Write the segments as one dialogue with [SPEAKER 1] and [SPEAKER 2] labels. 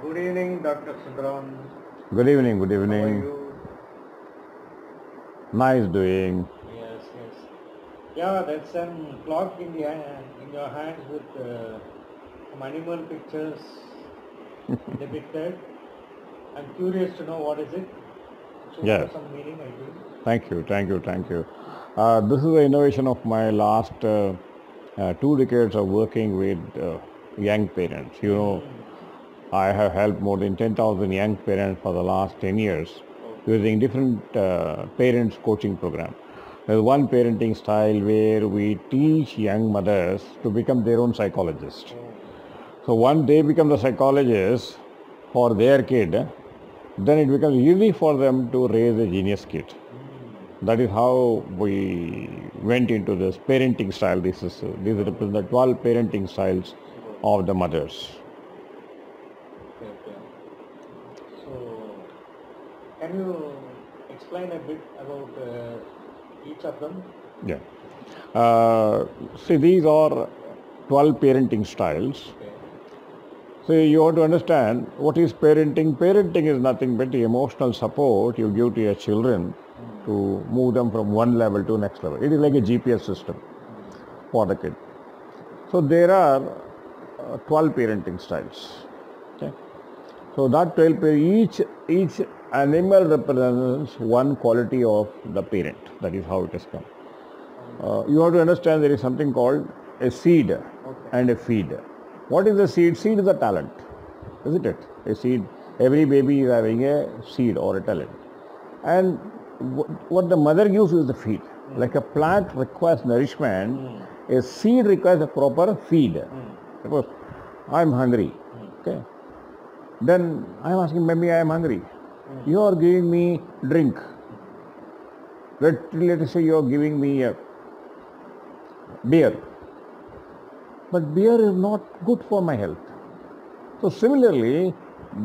[SPEAKER 1] Good evening, Dr. Sundaram.
[SPEAKER 2] Good evening, good
[SPEAKER 1] How are
[SPEAKER 2] evening.
[SPEAKER 1] you?
[SPEAKER 2] Nice doing.
[SPEAKER 1] Yes, yes. Yeah, that's some clock in the in your hands with uh, some animal pictures depicted. I'm curious to know what is it. Should
[SPEAKER 2] Yes.
[SPEAKER 1] some meaning, I think.
[SPEAKER 2] Thank you, thank you, thank you. Uh, this is the innovation of my last uh, uh, two decades of working with uh, young parents. You know, I have helped more than 10,000 young parents for the last 10 years using different uh, parents coaching program. There's one parenting style where we teach young mothers to become their own psychologist. So once they become the psychologist for their kid, then it becomes easy for them to raise a genius kid. That is how we went into this parenting style. This is these represent the 12 parenting styles of the mothers.
[SPEAKER 1] Okay, okay. So, can you explain a bit about uh, each of them?
[SPEAKER 2] Yeah. Uh, see, these are 12 parenting styles.
[SPEAKER 1] Okay.
[SPEAKER 2] So you have to understand what is parenting. Parenting is nothing but the emotional support you give to your children to move them from one level to next level. It is like a GPS system for the kid. So there are uh, 12 parenting styles. Okay. So that 12 each each animal represents one quality of the parent. That is how it has come. Uh, you have to understand there is something called a seed and a feed. What is the seed? Seed is a talent, isn't it? A seed. Every baby is having a seed or a talent. And wh- what the mother gives is the feed. Hmm. Like a plant requires nourishment, hmm. a seed requires a proper feed. Hmm. Suppose I am hungry. Okay. Then I am asking, maybe I am hungry. You are giving me drink. Let, let us say you are giving me a beer. But beer is not good for my health. So similarly,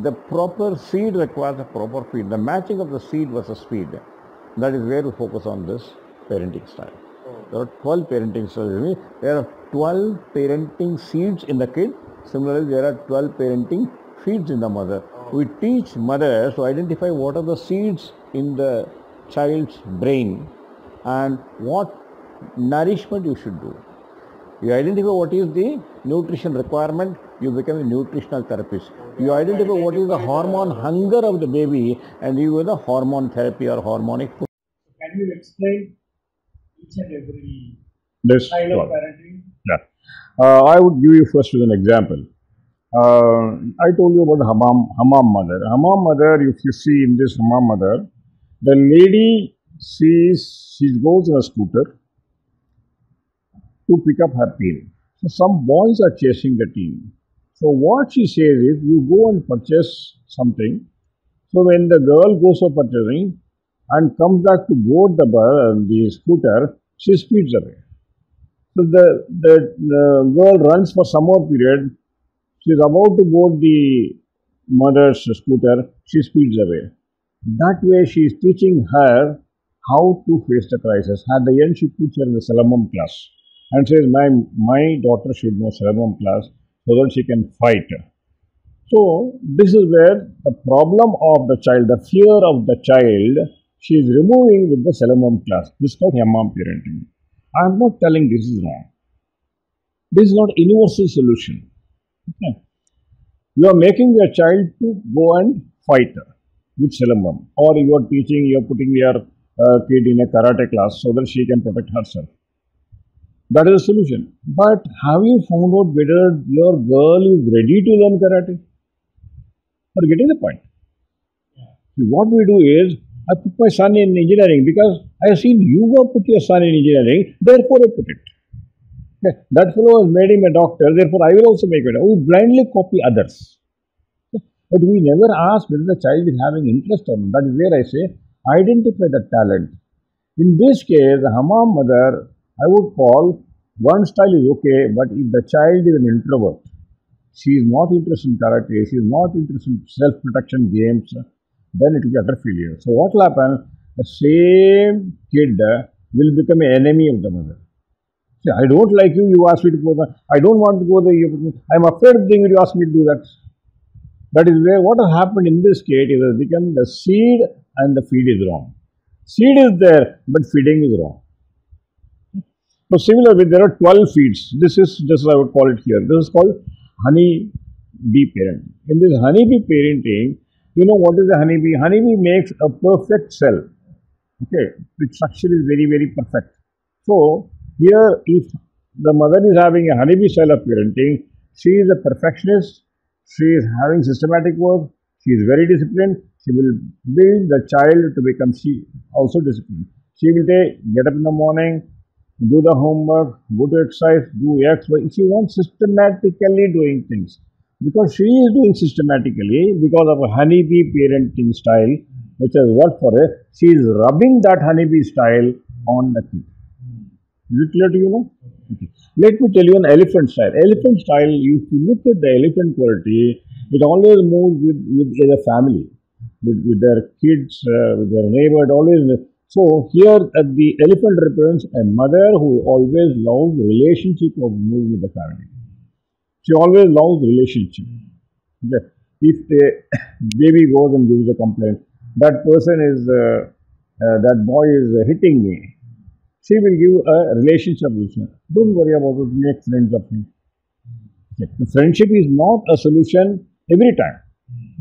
[SPEAKER 2] the proper seed requires a proper feed. The matching of the seed versus feed, that is where we focus on this parenting style. There are 12 parenting styles. There are 12 parenting seeds in the kid. Similarly, there are 12 parenting feeds in the mother. We teach mothers to identify what are the seeds in the child's brain and what nourishment you should do. You identify what is the nutrition requirement, you become a nutritional therapist. You identify what is the hormone hunger of the baby and you do the hormone therapy or hormonic food.
[SPEAKER 1] Can you explain each and every
[SPEAKER 2] This
[SPEAKER 1] style of parenting?
[SPEAKER 2] Yeah. Uh, I would give you first with an example. Uh, I told you about hammam mother. Hammam mother, if you see in this hammam mother, the lady sees, she goes on a scooter to pick up her team. So some boys are chasing the team. So what she says is, you go and purchase something. So when the girl goes for purchasing and comes back to board the, bu- the scooter, she speeds away. So the, the, the girl runs for some more period. She is about to board the mother's scooter. She speeds away. That way she is teaching her how to face the crisis. At the end, she puts her in the Silambam class and says, my, my daughter should know Silambam class so that she can fight. So this is where the problem of the child, the fear of the child, she is removing with the Silambam class. This is called Hammam parenting. I am not telling this is wrong. This is not universal solution. Okay. You are making your child to go and fight with Silambam or you are teaching, you are putting your uh, kid in a karate class so that she can protect herself. That is a solution. But have you found out whether your girl is ready to learn karate? Are you getting the point? See, what we do is, I put my son in engineering because I have seen you go put your son in engineering, therefore I put it. That fellow has made him a doctor, therefore I will also make it. We blindly copy others. But we never ask whether the child is having interest or not. That is where I say, identify the talent. In this case, the Hamam mother, I would call one style is okay, but if the child is an introvert, she is not interested in karate, she is not interested in self-protection games, then it will be utter failure. So what will happen? The same kid will become an enemy of the mother. See, I don't like you, you ask me to go there. I don't want to go there, you, I'm afraid of the thing you ask me to do that. That is where what has happened in this case is has become the seed and the feed is wrong. Seed is there, but feeding is wrong. So similarly, there are 12 feeds. This is just I would call it here. This is called honey bee parenting. In this honey bee parenting, you know what is a honeybee? Honeybee makes a perfect cell. Okay, its structure is very, very perfect. So here, if the mother is having a honeybee style of parenting, she is a perfectionist, she is having systematic work, she is very disciplined, she will build the child to become she also disciplined. She will take, get up in the morning, do the homework, go to exercise, do X, Y. She wants systematically doing things. Because she is doing systematically, because of a honeybee parenting style, which has worked for her, she is rubbing that honeybee style on the kid. Is you now? Okay. Let me tell you an elephant style. Elephant style, if you look at the elephant quality, it always moves with, with as a family, with, with their kids, uh, with their neighbor, always. So here uh, the elephant represents a mother who always loves relationship of moving with the family. She always loves relationship. Okay. If a baby goes and gives a complaint, that person is, uh, uh, that boy is hitting me. She will give a relationship solution. Don't worry about it, make friends of him. Okay. The friendship is not a solution every time.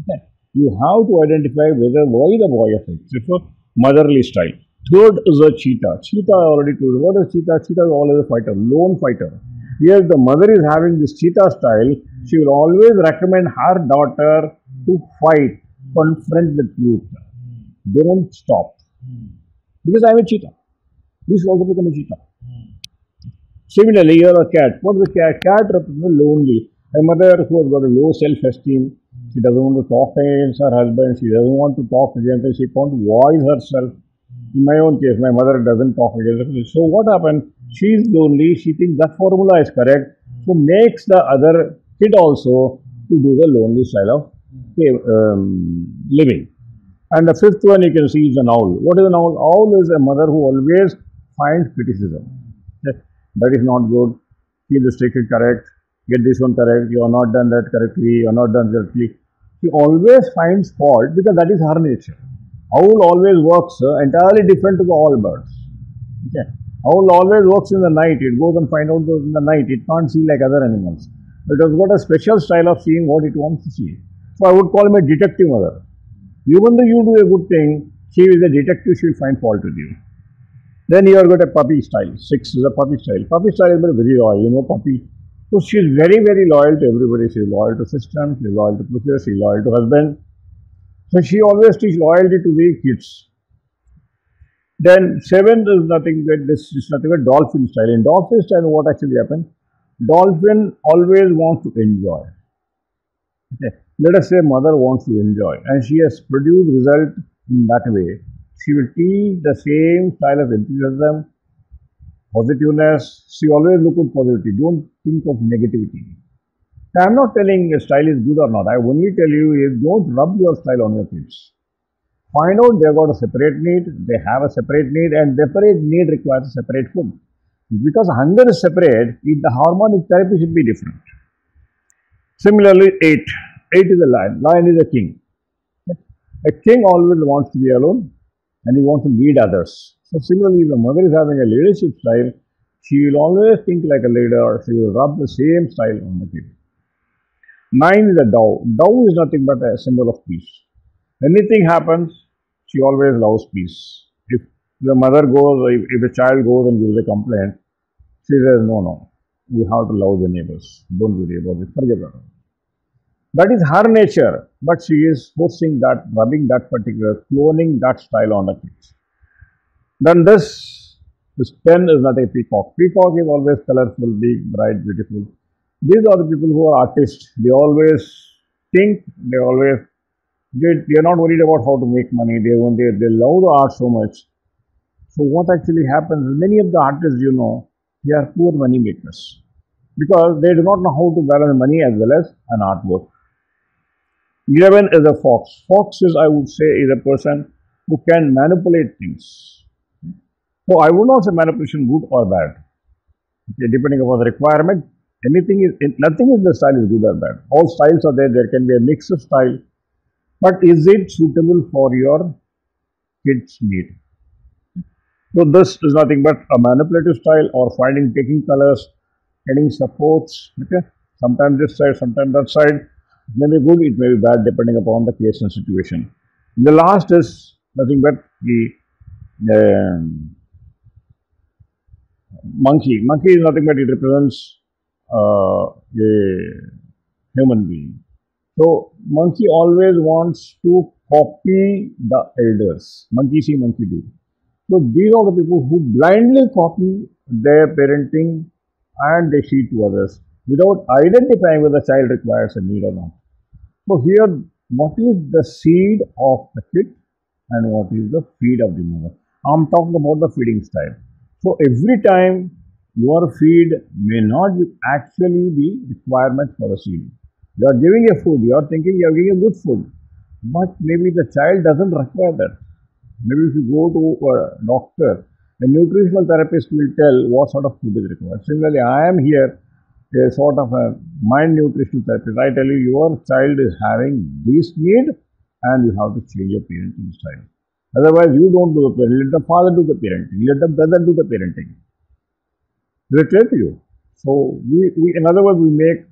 [SPEAKER 2] Okay. You have to identify whether why the boy affects. It's a motherly style. Third is a cheetah. Cheetah I already told you. What is cheetah? Cheetah is always a fighter, lone fighter. Here the mother is having this cheetah style. She will always recommend her daughter to fight, confront the truth. Don't stop. Because I am a cheetah. You is also become a cheetah. Similarly, you are a cat. What is a cat? Cat represents lonely. A mother who has got a low self-esteem. Hmm. She doesn't want to talk against her husband. She doesn't want to talk against her. She can't voice herself. Hmm. In my own case, my mother doesn't talk against her. So what happened? Hmm. She is lonely. She thinks that formula is correct. So makes the other kid also to do the lonely style of eh, um, living. And the fifth one you can see is an owl. What is an owl? Owl is a mother who always finds criticism. That is not good. The stick correct. Get this one correct. You are not done that correctly. You are not done correctly. She always finds fault because that is her nature. Owl always works uh, entirely different to the all birds. Okay. Owl always works in the night. It goes and finds out those in the night. It can't see like other animals. It has got a special style of seeing what it wants to see. So I would call him a detective mother. Even though you do a good thing, she is a detective, she will find fault with you. Then you have got a puppy style. Six is a puppy style. Puppy style is very loyal, you know, puppy. So she is very, very loyal to everybody. She is loyal to system, she is loyal to process, she is loyal to husband. So she always teach loyalty to the kids. Then seven is nothing but this is nothing but dolphin style. In dolphin style, what actually happens? Dolphin always wants to enjoy. Okay. Let us say mother wants to enjoy and she has produced result in that way. She will teach the same style of enthusiasm, positiveness. She always look at positivity. Don't think of negativity. I am not telling a style is good or not. I only tell you is don't rub your style on your kids. Find out they've got a separate need, they have a separate need, and separate need requires a separate food. Because hunger is separate, the harmonic therapy should be different. Similarly, eight. Eight is a lion. Lion is a king. A king always wants to be alone and he wants to lead others. So similarly, if a mother is having a leadership style, she will always think like a leader. She will rub the same style on the kid. Nine is a dove. Dove is nothing but a symbol of peace. Anything happens, she always loves peace. If the mother goes, if, if a child goes and gives a complaint, she says, no, no, we have to love the neighbors. Don't worry about it. Forget about it. That is her nature, but she is forcing that, rubbing that particular, cloning that style on the kids. Then this, this pen is not a peacock. Peacock is always colorful, big, bright, beautiful. These are the people who are artists. They always think, they always they, they are not worried about how to make money. They, they, they love the art so much. So what actually happens, many of the artists you know, they are poor money makers because they do not know how to balance money as well as an artwork. 11 is a fox. Fox is, I would say, is a person who can manipulate things. So I would not say manipulation good or bad. Okay, depending upon the requirement. anything is nothing in the style is good or bad. All styles are there. There can be a mix of style, but is it suitable for your kids' need? So this is nothing but a manipulative style or finding taking colors, getting supports. Okay, sometimes this side, sometimes that side. It may be good, it may be bad depending upon the case and situation. The last is nothing but the um, monkey. Monkey is nothing but it represents uh, a human being. So monkey always wants to copy the elders. Monkey see, monkey do. So these are the people who blindly copy their parenting and they see to others without identifying whether the child requires a need or not. So here, what is the seed of the kid and what is the feed of the mother? I'm talking about the feeding style. So every time your feed may not be actually the requirement for the seed. You are giving a food, you are thinking you are giving a good food, but maybe the child doesn't require that. Maybe if you go to a doctor, the nutritional therapist will tell what sort of food is required. Similarly, I am here a sort of a mind nutritional therapist. I tell you, your child is having this need and you have to change your parenting style. Otherwise, you don't do the parenting. Let the father do the parenting. Let the brother do the parenting. They tell you. So, we, we, in other words, we make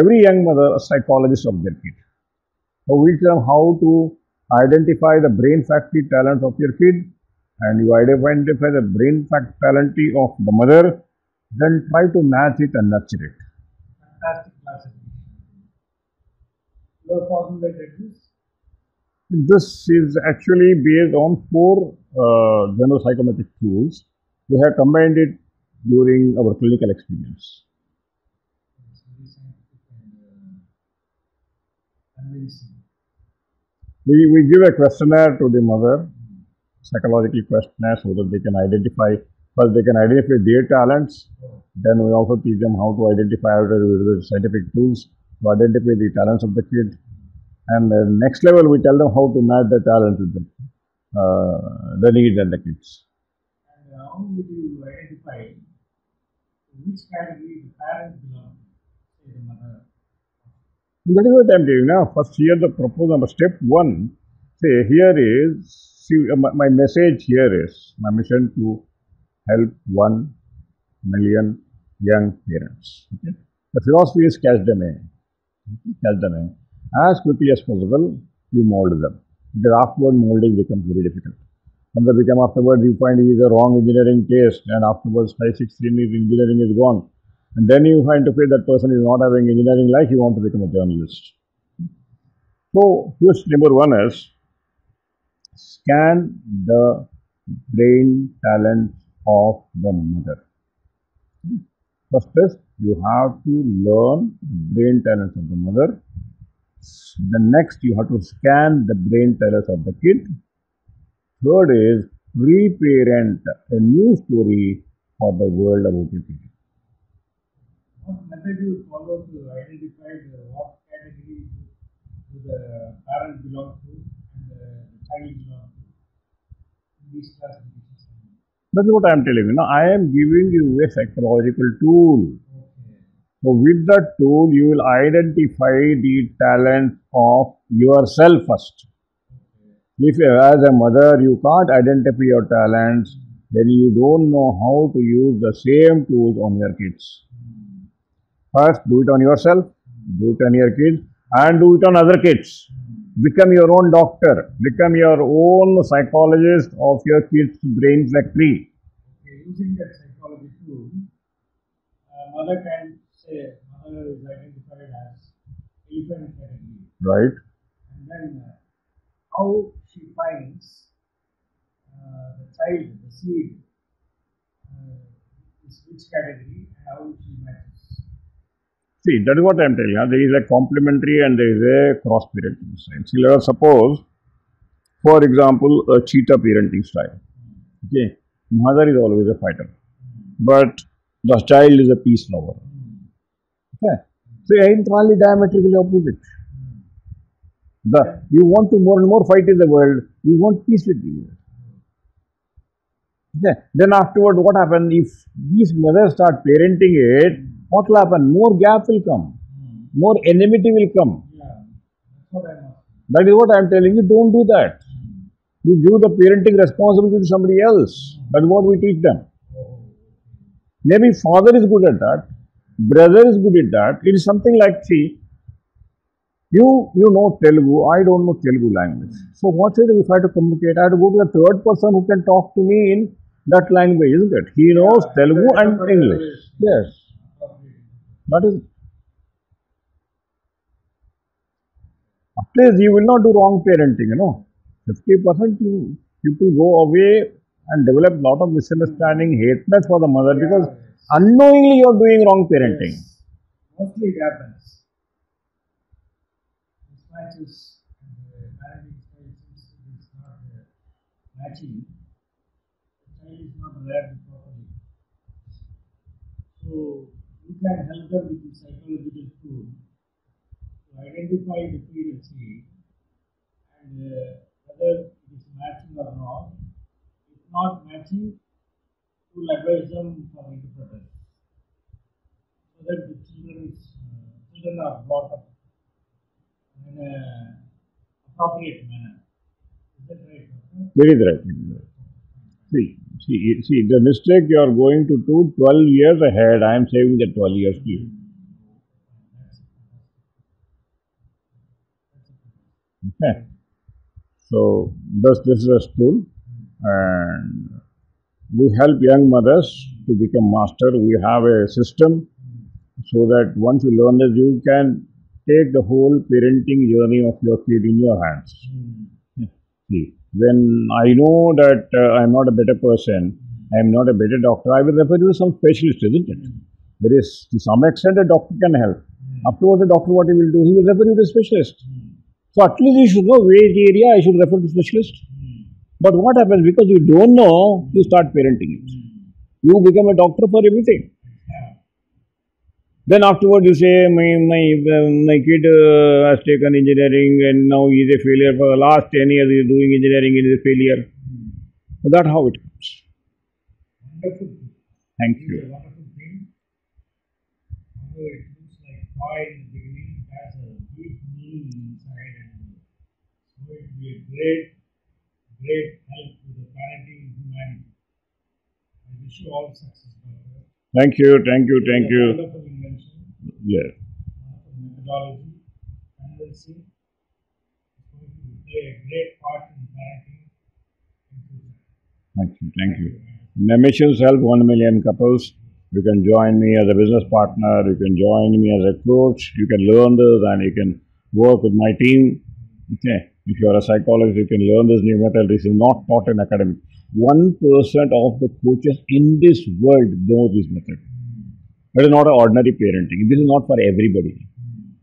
[SPEAKER 2] every young mother a psychologist of their kid. So, we tell them how to identify the brain factory talents of your kid and you identify the brain fact talent of the mother, then try to match it and nurture it.
[SPEAKER 1] Fantastic classification. Your formulated this?
[SPEAKER 2] This is actually based on four uh, psychometric tools. We have combined it during our clinical experience.
[SPEAKER 1] It's very scientific and.
[SPEAKER 2] We, we give a questionnaire to the mother, psychological questionnaire, so that they can identify, first they can identify their talents, then we also teach them how to identify with the scientific tools to identify the talents of the kid. And the next level, we tell them how to match the talent with the, uh, the needs and the kids.
[SPEAKER 1] And how would you identify which category the parent belongs to? Say the mother.
[SPEAKER 2] That is what I am doing now. First, here the proposal number step one. Say here is see uh, my, my message here is my mission to help one million young parents. Okay? The philosophy is catch them in. Catch them in. As quickly as possible, you mold them. Because afterward molding becomes very difficult. Once they become afterwards, you find he is a wrong engineering taste, and afterwards, 5, 6 years engineering is gone. And then you find to say that person is not having engineering life, you want to become a journalist. So, first number one is scan the brain talent of the mother. First is you have to learn the brain talents of the mother. The next you have to scan the brain talents of the kid. Third is reparent a new story for the world about your kid.
[SPEAKER 1] What method you follow to identify the, what category the parent belong to and the, child belong to? In these classifications.
[SPEAKER 2] That's what I am telling you. Now, I am giving you a psychological tool. So, with that tool, you will identify the talent of yourself first. If as a mother you can't identify your talents, then you don't know how to use the same tools on your kids. First, do it on yourself, do it on your kids, and do it on other kids. Become your own doctor, become your own psychologist of your kids' brain factory.
[SPEAKER 1] Okay, using that psychology tool, uh, mother can say mother is identified as elephant category,
[SPEAKER 2] Right?
[SPEAKER 1] and then uh, how she finds uh, the child, the seed, uh, is which category, and how she matches.
[SPEAKER 2] See, that is what I am telling you. There is a complementary and there is a cross parenting style. See, let us suppose, for example, a cheetah parenting style. Okay, mother is always a fighter, but the child is a peace lover. Okay, so entirely diametrically opposite. The you want to more and more fight in the world, you want peace with the world. Okay, then afterward, what happens if these mothers start parenting it? What will happen? More gap will come,
[SPEAKER 1] Mm.
[SPEAKER 2] more enmity will come.
[SPEAKER 1] That's what I'm asking.
[SPEAKER 2] That is what I am telling you. Don't do that. Hmm. You give the parenting responsibility to somebody else. Hmm. That is what we teach them.
[SPEAKER 1] Oh,
[SPEAKER 2] Maybe father is good at that, brother is good at that. It is something like, see, you you know Telugu, I don't know Telugu language. Hmm. So what should I do if I have to communicate? I have to go to the third person who can talk to me in that language, isn't it? He knows Telugu and English. Yes. That is. At least you will not do wrong parenting, you know. 50% you, people go away and develop lot of misunderstanding, hatred for the mother because unknowingly you are doing wrong parenting.
[SPEAKER 1] Yes. Mostly it happens. Mismatches and uh, parenting styles is is not uh, matching. The child is not reared properly. So you can help them with the psychological tool to identify the dependency and uh, whether it is matching or not. If not matching, you will advise them for interpreters so that the children is uh, children are brought up in a appropriate manner. Is that right, doctor?
[SPEAKER 2] Right. See, see, see, the mistake you are going to do 12 years ahead, I am saving the 12 years to you. Okay. So, thus this is a school and we help young mothers to become master. We have a system so that once you learn this, you can take the whole parenting journey of your kid in your hands. Hmm. See, when I know that uh, I'm not a better person, I'm not a better doctor, I will refer you to some specialist, isn't it? There is, to some extent, a doctor can help. Hmm. Afterwards, the doctor, what he will do, he will refer you to a specialist. Hmm. So, at least you should know which area I should refer to specialist. Hmm. But what happens because you don't know, you start parenting it. You become a doctor for everything. Then afterward you say, my, my, my kid uh, has taken engineering and now he is a failure. For the last 10 years he is doing engineering and he is a failure. So that's how it comes.
[SPEAKER 1] Wonderful.
[SPEAKER 2] Thank you.
[SPEAKER 1] a wonderful thing. Although it looks like toy in the beginning, it has a deep meaning inside and so it will be a great, great help to the parenting humanity. I wish you all success.
[SPEAKER 2] Thank you, thank you, thank you.
[SPEAKER 1] Wonderful invention,
[SPEAKER 2] Yes.
[SPEAKER 1] Uh, methodology, and we'll see. It's going to play a great part in parenting.
[SPEAKER 2] Thank you, thank you. My missions help 1 million couples. You can join me as a business partner, you can join me as a coach, you can learn this and you can work with my team. Okay. If you are a psychologist, you can learn this new method. This is not taught in academic. 1% of the coaches in this world know this method. It is not an ordinary parenting. This is not for everybody.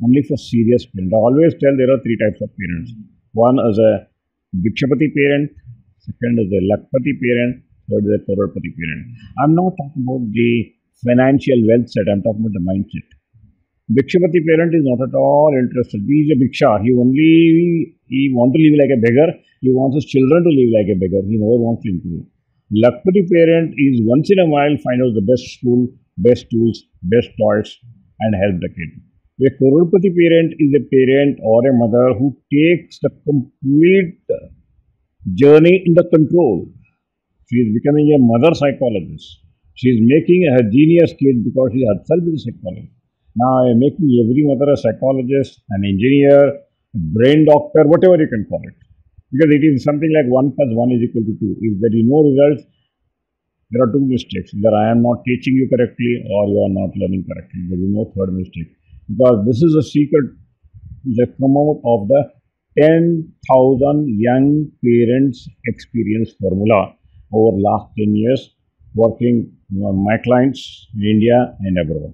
[SPEAKER 2] Only for serious parents. I always tell there are three types of parents. One is a Vikshapati parent, second is a Lakpati parent, third is a Karorpati parent. I'm not talking about the financial wealth set, I'm talking about the mindset. Vikshapati parent is not at all interested. He is a Viksha. He only he wants to live like a beggar. He wants his children to live like a beggar. He never wants to improve. Lakpati parent is once in a while find out the best school, best tools, best toys, and help the kid. A Karorpati parent is a parent or a mother who takes the complete journey in the control. She is becoming a mother psychologist. She is making a genius kid because she herself is a psychologist. Now I am making every mother a psychologist, an engineer, a brain doctor, whatever you can call it. Because it is something like 1 plus 1 is equal to 2. If there is no results, there are two mistakes. Either I am not teaching you correctly or you are not learning correctly. There is no third mistake. Because this is a secret that come out of the 10,000 young parents experience formula over the last 10 years working my clients in India and abroad.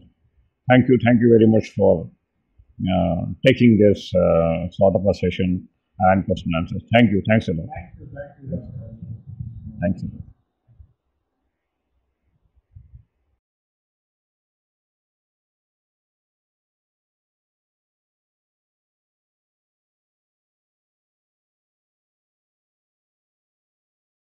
[SPEAKER 2] Thank you, thank you very much for uh, taking this uh, sort of a session and question answers. Thank you, thanks a lot.
[SPEAKER 1] Thank you, thank you, doctor.
[SPEAKER 2] Thanks a lot.